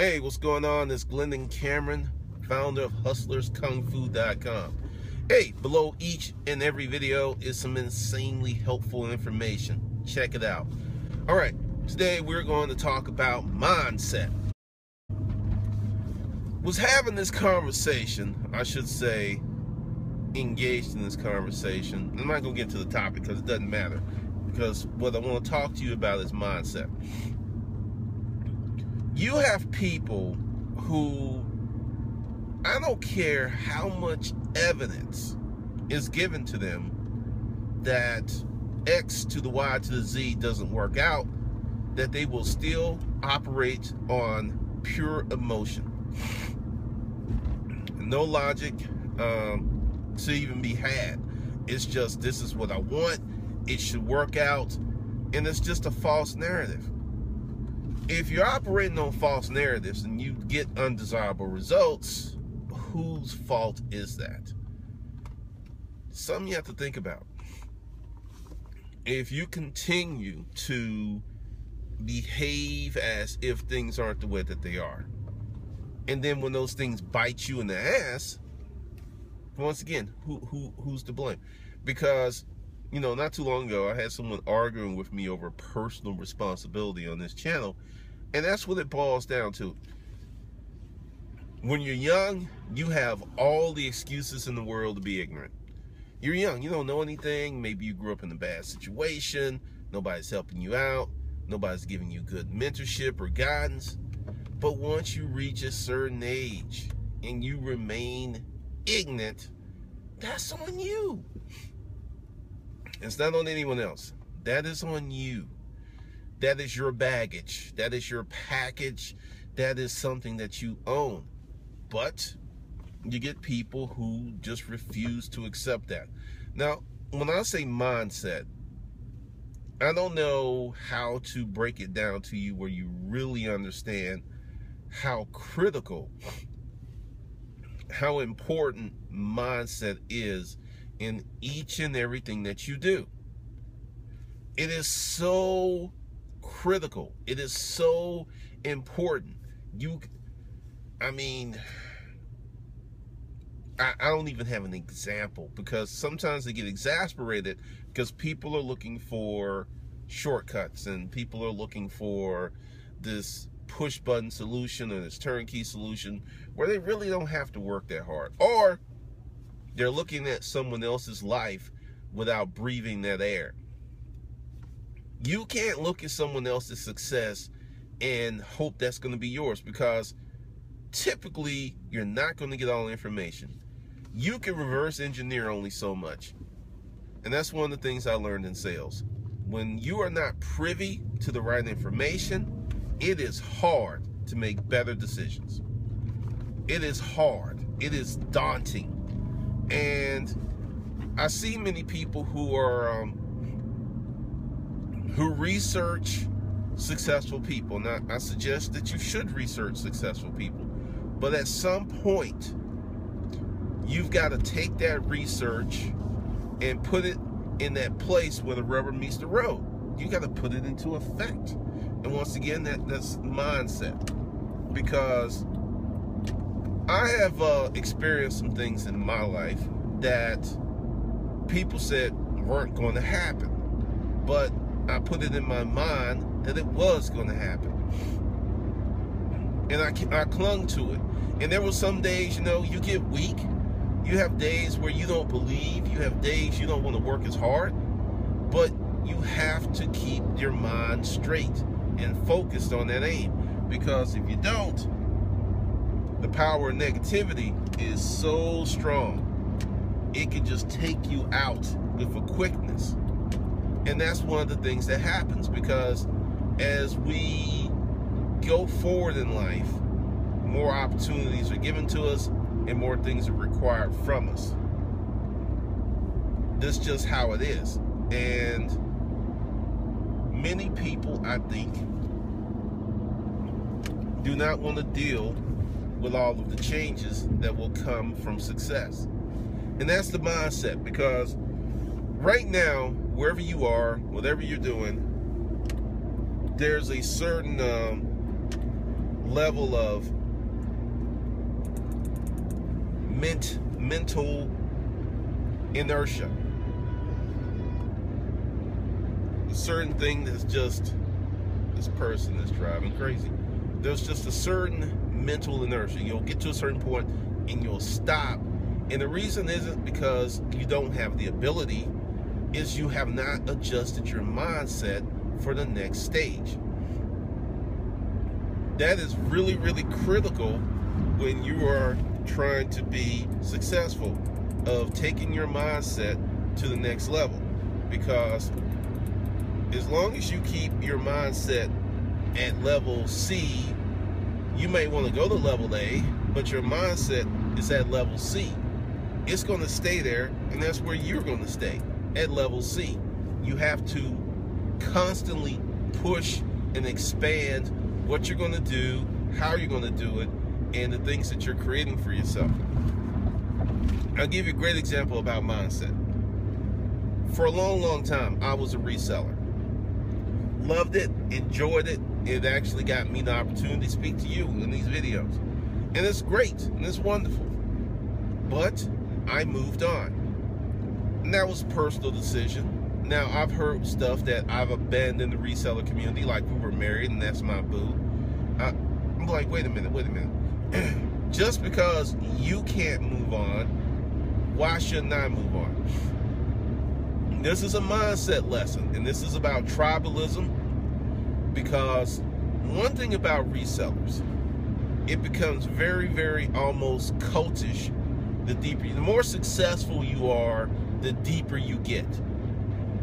Hey, what's going on? It's Glendon Cameron, founder of HustlersKungFu.com. Hey, below each and every video is some insanely helpful information. Check it out. All right, today we're going to talk about mindset. Was having this conversation, I should say, engaged in this conversation. I'm not going to get to the topic because it doesn't matter. Because what I want to talk to you about is mindset you have people who I don't care how much evidence is given to them that X to the Y to the Z doesn't work out, that they will still operate on pure emotion. No logic um, to even be had. It's just, this is what I want. It should work out. And it's just a false narrative if you're operating on false narratives and you get undesirable results, whose fault is that? Something you have to think about. If you continue to behave as if things aren't the way that they are, and then when those things bite you in the ass, once again, who who who's to blame? Because you know, not too long ago, I had someone arguing with me over personal responsibility on this channel. And that's what it boils down to. When you're young, you have all the excuses in the world to be ignorant. You're young, you don't know anything. Maybe you grew up in a bad situation. Nobody's helping you out. Nobody's giving you good mentorship or guidance. But once you reach a certain age and you remain ignorant, that's on you. It's not on anyone else. That is on you. That is your baggage. That is your package. That is something that you own. But you get people who just refuse to accept that. Now, when I say mindset, I don't know how to break it down to you where you really understand how critical, how important mindset is in each and everything that you do. It is so critical. It is so important. You, I mean, I, I, don't even have an example because sometimes they get exasperated because people are looking for shortcuts and people are looking for this push button solution or this turnkey solution where they really don't have to work that hard. Or they're looking at someone else's life without breathing that air. You can't look at someone else's success and hope that's going to be yours because typically you're not going to get all the information. You can reverse engineer only so much. And that's one of the things I learned in sales. When you are not privy to the right information, it is hard to make better decisions. It is hard. It is daunting and I see many people who are um, who research successful people. Now, I suggest that you should research successful people, but at some point, you've got to take that research and put it in that place where the rubber meets the road. You got to put it into effect. And once again, that that's mindset because I have uh, experienced some things in my life that people said weren't going to happen. But I put it in my mind that it was going to happen. And I, I clung to it. And there were some days, you know, you get weak. You have days where you don't believe. You have days you don't want to work as hard. But you have to keep your mind straight and focused on that aim. Because if you don't, the power of negativity is so strong, it can just take you out with a quickness. And that's one of the things that happens because as we go forward in life, more opportunities are given to us and more things are required from us. That's just how it is. And many people, I think, do not want to deal with all of the changes that will come from success. And that's the mindset because right now, wherever you are, whatever you're doing, there's a certain um, level of ment, mental inertia. A certain thing that's just this person is driving crazy. There's just a certain mental inertia. You'll get to a certain point and you'll stop. And the reason isn't because you don't have the ability, is you have not adjusted your mindset for the next stage. That is really, really critical when you are trying to be successful of taking your mindset to the next level. Because as long as you keep your mindset at level C, you may want to go to level A, but your mindset is at level C. It's going to stay there, and that's where you're going to stay at level C. You have to constantly push and expand what you're going to do, how you're going to do it, and the things that you're creating for yourself. I'll give you a great example about mindset. For a long, long time, I was a reseller. Loved it, enjoyed it. It actually got me the opportunity to speak to you in these videos. And it's great, and it's wonderful. But I moved on. And that was a personal decision. Now, I've heard stuff that I've abandoned the reseller community, like we were married and that's my boo. I, I'm like, wait a minute, wait a minute. Just because you can't move on, why shouldn't I move on? This is a mindset lesson, and this is about tribalism because one thing about resellers, it becomes very, very almost cultish the deeper, the more successful you are, the deeper you get.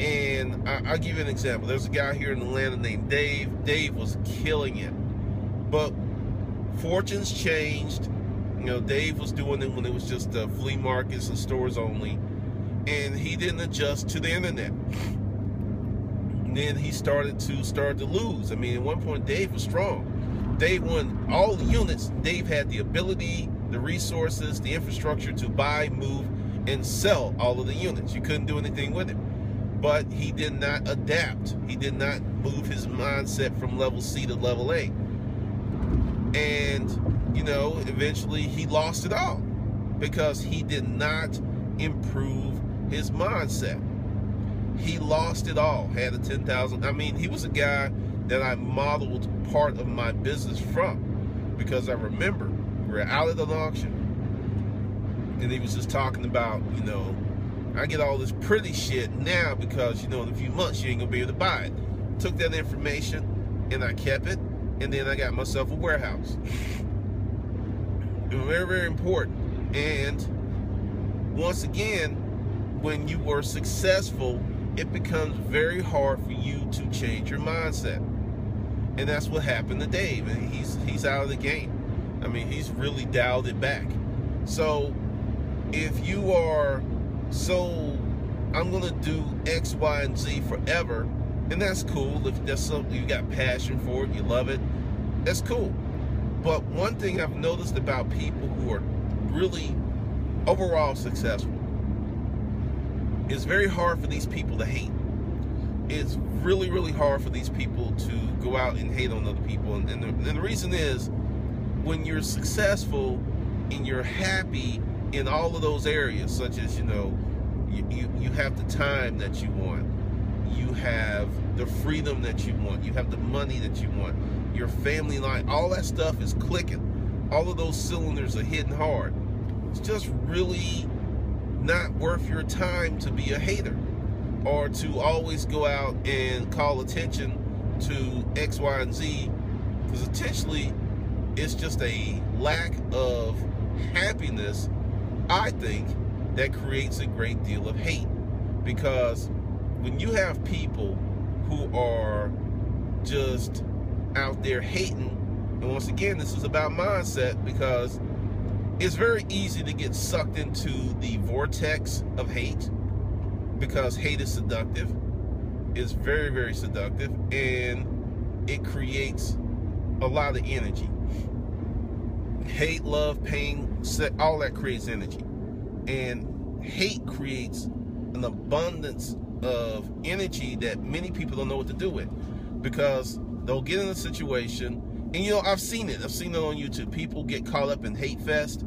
And I, will give you an example. There's a guy here in Atlanta named Dave. Dave was killing it. But fortunes changed. You know, Dave was doing it when it was just uh, flea markets and stores only. And he didn't adjust to the internet. And then he started to start to lose. I mean, at one point, Dave was strong. Dave won all the units. Dave had the ability, the resources, the infrastructure to buy, move, and sell all of the units. You couldn't do anything with it but he did not adapt. He did not move his mindset from level C to level A. And, you know, eventually he lost it all because he did not improve his mindset. He lost it all, had a 10,000. I mean, he was a guy that I modeled part of my business from because I remember we are out at an auction and he was just talking about, you know, I get all this pretty shit now because, you know, in a few months you ain't gonna be able to buy it. Took that information and I kept it, and then I got myself a warehouse. very, very important. And once again, when you were successful, it becomes very hard for you to change your mindset. And that's what happened to Dave. And he's he's out of the game. I mean, he's really dialed it back. So if you are so I'm gonna do X, Y, and Z forever, and that's cool. If that's something you got passion for it, you love it, that's cool. But one thing I've noticed about people who are really overall successful, it's very hard for these people to hate. It's really, really hard for these people to go out and hate on other people. And, and, the, and the reason is when you're successful and you're happy in all of those areas, such as, you know, you, you, you have the time that you want. You have the freedom that you want. You have the money that you want. Your family life, all that stuff is clicking. All of those cylinders are hitting hard. It's just really not worth your time to be a hater or to always go out and call attention to X, Y, and Z because essentially it's just a lack of happiness I think that creates a great deal of hate because when you have people who are just out there hating, and once again, this is about mindset because it's very easy to get sucked into the vortex of hate because hate is seductive. It's very, very seductive and it creates a lot of energy hate, love, pain, all that creates energy. And hate creates an abundance of energy that many people don't know what to do with because they'll get in a situation And you know, I've seen it. I've seen it on YouTube. People get caught up in hate fest,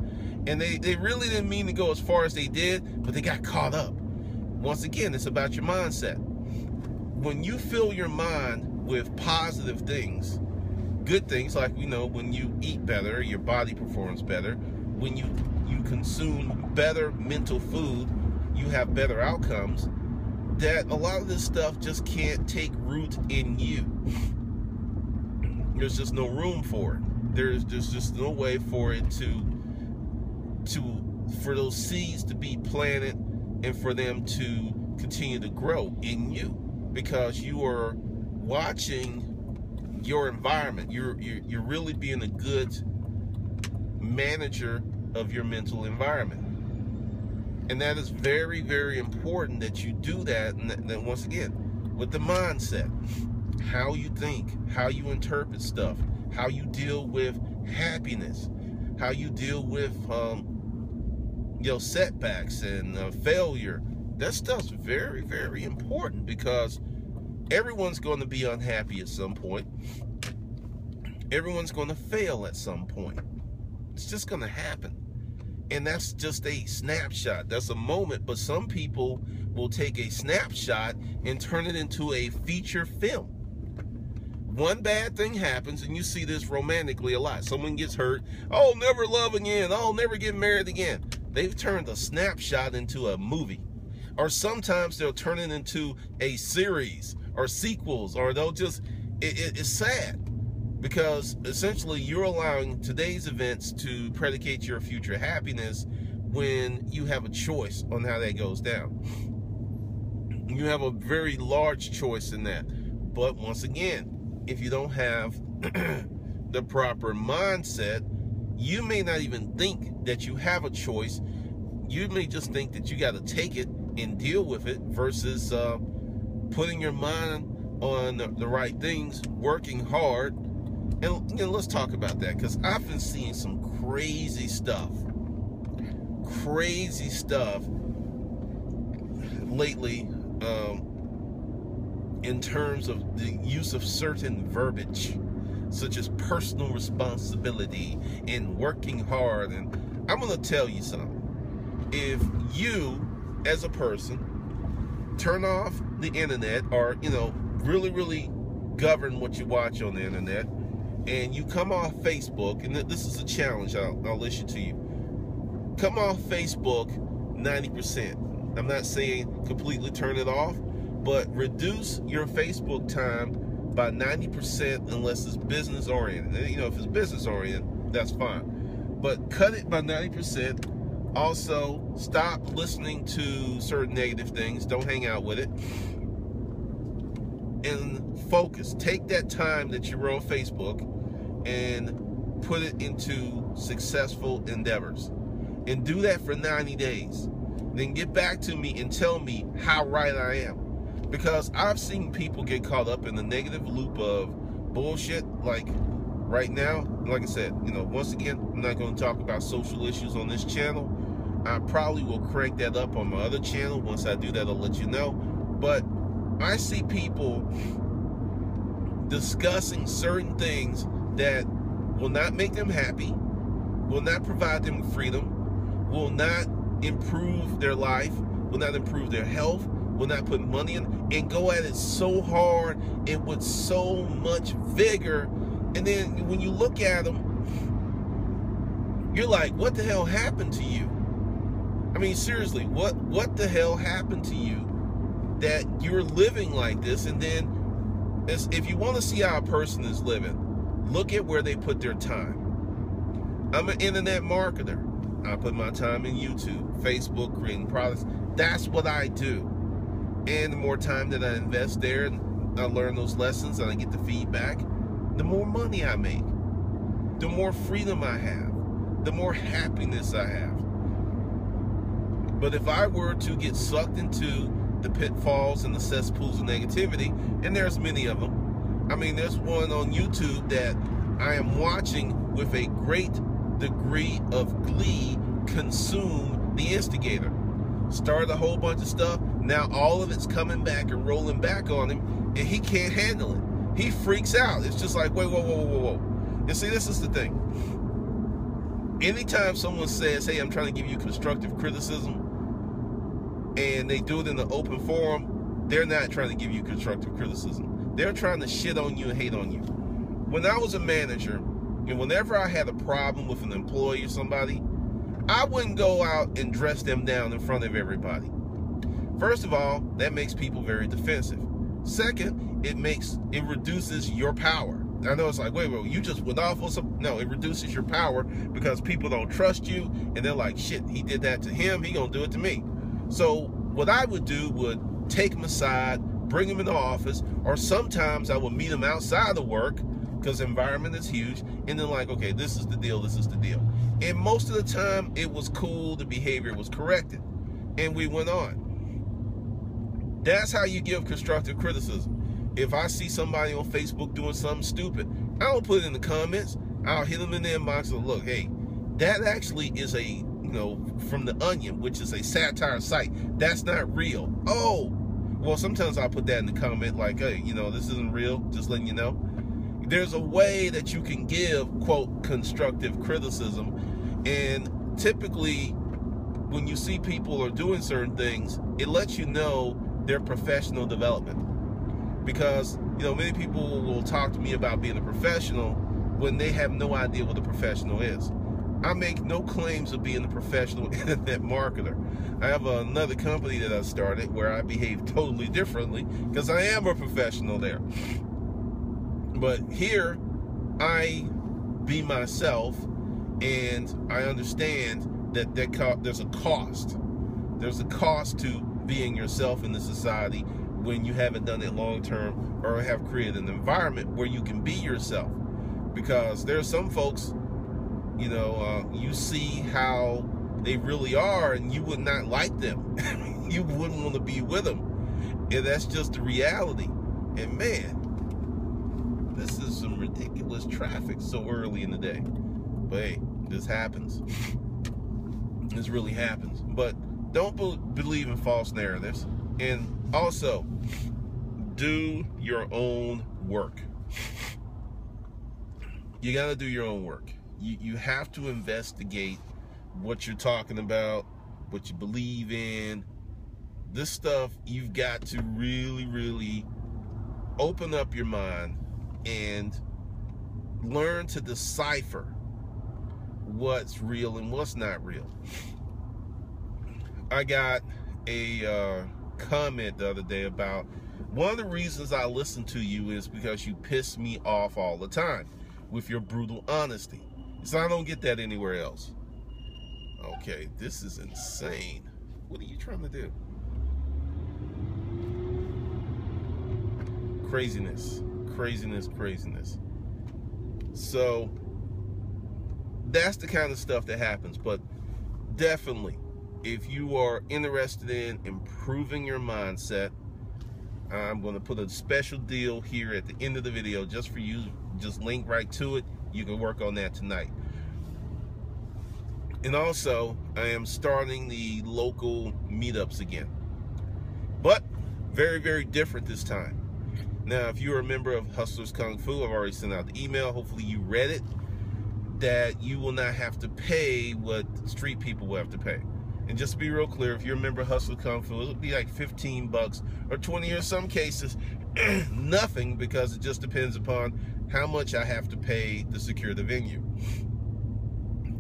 and they, they really didn't mean to go as far as they did, but they got caught up. Once again, it's about your mindset. When you fill your mind with positive things, good things like you know, when you eat better, your body performs better. When you you consume better mental food, you have better outcomes. That a lot of this stuff just can't take root in you there's just no room for it. There's there's just no way for it to to for those seeds to be planted and for them to continue to grow in you because you are watching your environment. You're you're, you're really being a good manager of your mental environment. And that is very, very important that you do that. And then once again, with the mindset how you think, how you interpret stuff, how you deal with happiness, how you deal with um, you know setbacks and uh, failure. That stuff's very, very important because everyone's going to be unhappy at some point. Everyone's going to fail at some point. It's just going to happen. And that's just a snapshot. That's a moment, but some people will take a snapshot and turn it into a feature film one bad thing happens, and you see this romantically a lot. Someone gets hurt. Oh, never love again. Oh, never get married again. They've turned a snapshot into a movie. Or sometimes they'll turn it into a series or sequels, or they'll just, it, it, it's sad because essentially you're allowing today's events to predicate your future happiness when you have a choice on how that goes down. You have a very large choice in that. But once again, if you don't have the proper mindset, you may not even think that you have a choice. You may just think that you got to take it and deal with it versus uh, putting your mind on the, the, right things, working hard. And, and let's talk about that because I've been seeing some crazy stuff. Crazy stuff lately. Um, in terms of the use of certain verbiage, such as personal responsibility and working hard. And I'm going to tell you something. If you, as a person, turn off the internet or, you know, really, really govern what you watch on the internet, and you come off Facebook, and this is a challenge, I'll, I'll listen to you. Come off Facebook 90%. I'm not saying completely turn it off, but reduce your Facebook time by 90% unless it's business oriented. You know, if it's business oriented, that's fine. But cut it by 90%. Also, stop listening to certain negative things. Don't hang out with it. And focus. Take that time that you were on Facebook and put it into successful endeavors. And do that for 90 days. Then get back to me and tell me how right I am because I've seen people get caught up in the negative loop of bullshit. Like right now, like I said, you know, once again, I'm not going to talk about social issues on this channel. I probably will crank that up on my other channel. Once I do that, I'll let you know. But I see people discussing certain things that will not make them happy, will not provide them freedom, will not improve their life, will not improve their health, will not put money in, and go at it so hard and with so much vigor. And then when you look at them, you're like, what the hell happened to you? I mean, seriously, what what the hell happened to you that you're living like this? And then, if you want to see how a person is living, look at where they put their time. I'm an internet marketer. I put my time in YouTube, Facebook, creating products. That's what I do. And the more time that I invest there and I learn those lessons and I get the feedback, the more money I make, the more freedom I have, the more happiness I have. But if I were to get sucked into the pitfalls and the cesspools of negativity, and there's many of them. I mean, there's one on YouTube that I am watching with a great degree of glee consume the instigator. Started a whole bunch of stuff, now all of it's coming back and rolling back on him, and he can't handle it. He freaks out. It's just like, wait, whoa, whoa, whoa, whoa. And see, this is the thing. Anytime someone says, hey, I'm trying to give you constructive criticism, and they do it in an open forum, they're not trying to give you constructive criticism. They're trying to shit on you and hate on you. When I was a manager, and whenever I had a problem with an employee or somebody, I wouldn't go out and dress them down in front of everybody. First of all, that makes people very defensive. Second, it makes it reduces your power. I know it's like, wait, wait, you just went off on some. No, it reduces your power because people don't trust you, and they're like, shit, he did that to him, he gonna do it to me. So what I would do would take him aside, bring him in the office, or sometimes I would meet him outside of work because environment is huge, and then like, okay, this is the deal, this is the deal. And most of the time, it was cool, the behavior was corrected, and we went on. That's how you give constructive criticism if I see somebody on Facebook doing something stupid, I don't put it in the comments. I'll hit them in the inbox and look, hey, that actually is a, you know, from the Onion, which is a satire site. That's not real. Oh, well, sometimes I'll put that in the comment, like, hey, you know, this isn't real. Just letting you know. There's a way that you can give quote constructive criticism, and typically, when you see people are doing certain things, it lets you know their professional development because you know many people will talk to me about being a professional when they have no idea what a professional is. I make no claims of being a professional internet marketer. I have another company that I started where I behave totally differently because I am a professional there. But here, I be myself, and I understand that there's a cost. There's a cost to being yourself in the society when you haven't done it long term or have created an environment where you can be yourself. Because there are some folks, you know, uh, you see how they really are and you would not like them. you wouldn't want to be with them. And that's just the reality. And man, this is some ridiculous traffic so early in the day. But hey, this happens. this really happens. But don't be believe in false narratives. And also, do your own work. You got to do your own work. You, you have to investigate what you're talking about, what you believe in. This stuff, you've got to really, really open up your mind and learn to decipher what's real and what's not real. I got a uh, comment the other day about one of the reasons I listen to you is because you piss me off all the time with your brutal honesty. So I don't get that anywhere else. Okay, this is insane. What are you trying to do? Craziness, craziness, craziness. So that's the kind of stuff that happens. But definitely, if you are interested in improving your mindset, I'm going to put a special deal here at the end of the video just for you. Just link right to it. You can work on that tonight. And also, I am starting the local meetups again. But very, very different this time. Now, if you're a member of Hustlers Kung Fu, I've already sent out the email. Hopefully you read it. That you will not have to pay what street people will have to pay. And just to be real clear, if you're a member of Hustle Kung Fu, it'll be like 15 bucks or 20 or some cases, nothing because it just depends upon how much I have to pay to secure the venue.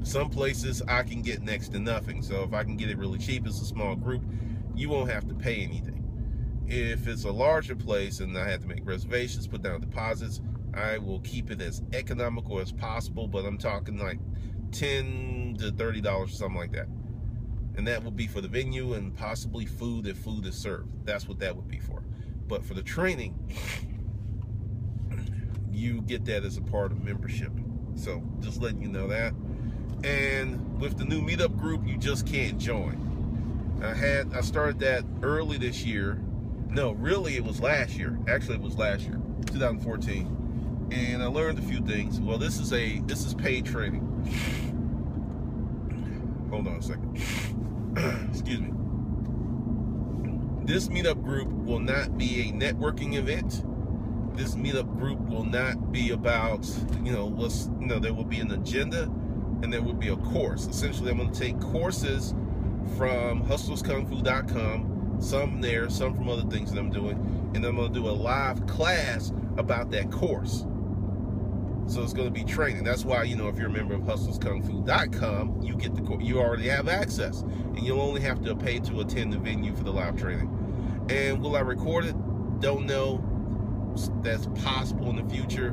Some places I can get next to nothing. So if I can get it really cheap, it's a small group, you won't have to pay anything. If it's a larger place and I have to make reservations, put down deposits, I will keep it as economical as possible, but I'm talking like 10 to $30 or something like that and that would be for the venue and possibly food if food is served. That's what that would be for. But for the training, you get that as a part of membership. So just letting you know that. And with the new meetup group, you just can't join. I had I started that early this year. No, really it was last year. Actually it was last year, 2014. And I learned a few things. Well, this is a this is paid training. Hold on a second. excuse me. This meetup group will not be a networking event. this meetup group will not be about, you know, what's, you know, there will be an agenda and there will be a course. Essentially, I'm going to take courses from hustlerskungfu.com, some there, some from other things that I'm doing, and I'm going to do a live class about that course. So it's going to be training. That's why, you know, if you're a member of hustlerskungfu.com, you get the. You already have access, and you'll only have to pay to attend the venue for the live training. And will I record it? Don't know. That's possible in the future.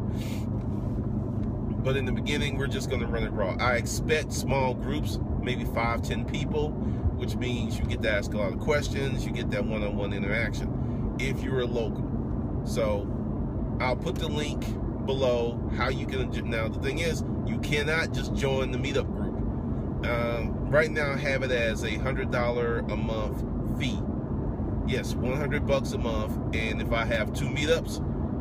But in the beginning, we're just going to run it raw. I expect small groups, maybe five, ten people, which means you get to ask a lot of questions. You get that one-on-one interaction if you're a local. So I'll put the link below how you can now the thing is you cannot just join the meetup group um, right now I have it as a hundred dollar a month fee yes 100 bucks a month and if I have two meetups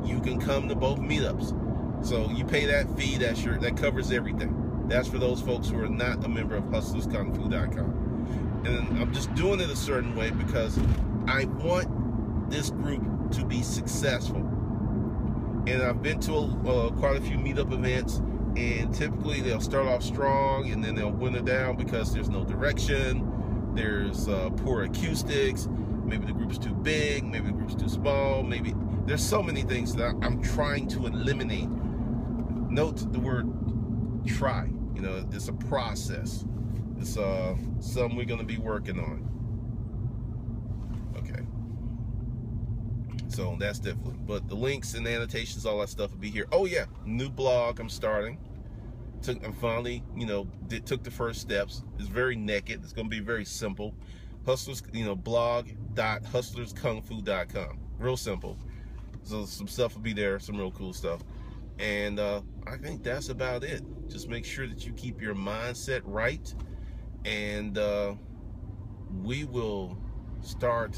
you can come to both meetups. So you pay that fee that's your that covers everything. That's for those folks who are not a member of hustlerskungfu.com and I'm just doing it a certain way because I want this group to be successful. And I've been to uh, quite a few meetup events and typically they'll start off strong and then they'll winter down because there's no direction there's uh, poor acoustics maybe the group's too big maybe the group's too small maybe there's so many things that I'm trying to eliminate note the word try you know it's a process it's uh something we're to be working on Okay. So that's different. But the links and the annotations, all that stuff will be here. Oh yeah, new blog I'm starting. Took I'm finally, you know, did, took the first steps. It's very naked. It's gonna be very simple. Hustlers, you know, blog.hustlerskungfu.com. Real simple. So some stuff will be there, some real cool stuff. And uh, I think that's about it. Just make sure that you keep your mindset right. And uh, we will start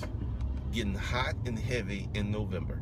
getting hot and heavy in November.